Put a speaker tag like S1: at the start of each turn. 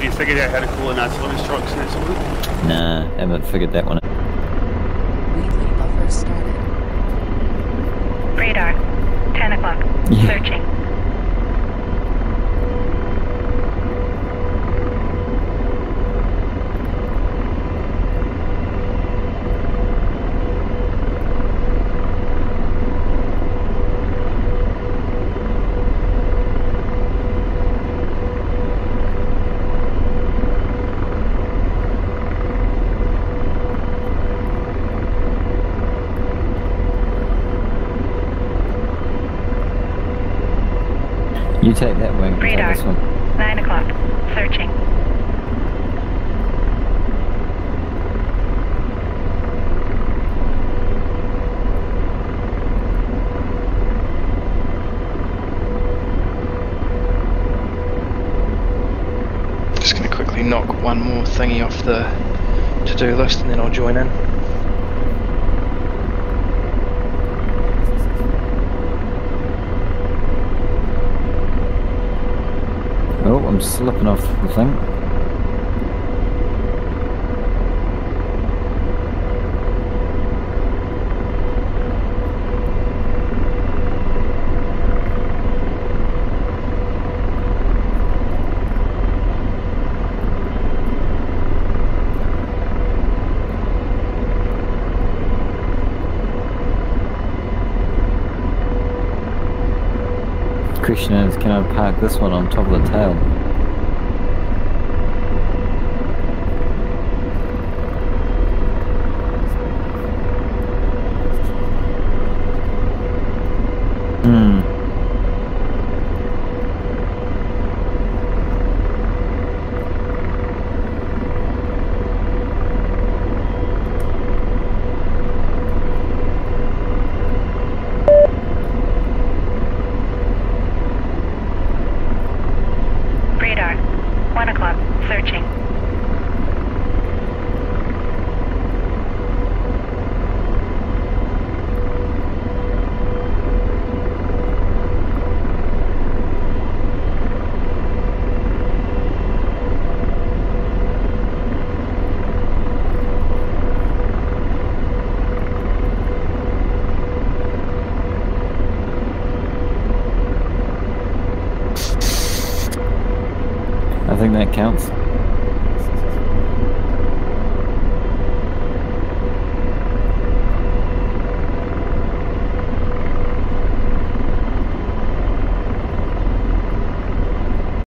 S1: Have you figured out how to call in artillery strikes next week?
S2: Nah, haven't figured that one out.
S3: Wheatley buffer started.
S4: Radar. 10 o'clock.
S2: Yeah.
S4: Searching.
S2: You take that wing. I'll
S4: Radar.
S2: this one.
S4: 9 o'clock. Searching.
S5: Just gonna quickly knock one more thingy off the to-do list and then I'll join in.
S2: I'm slipping off the thing. Question is, can I park this one on top of the tail? Hmm.
S4: Radar. 1 o'clock. Searching.
S2: I think that counts.